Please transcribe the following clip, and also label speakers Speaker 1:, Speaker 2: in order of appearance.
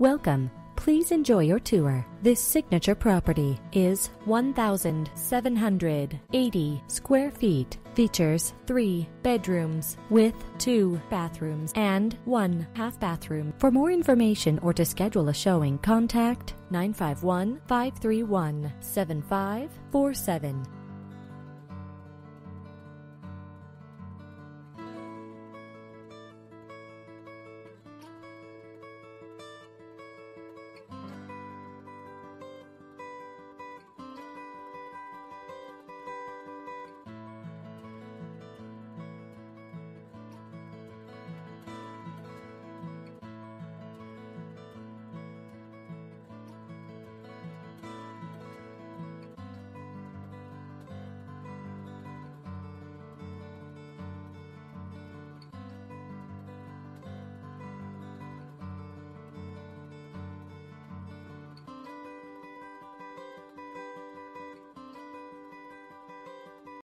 Speaker 1: Welcome. Please enjoy your tour. This signature property is 1,780 square feet. Features three bedrooms with two bathrooms and one half bathroom. For more information or to schedule a showing, contact 951 531 7547.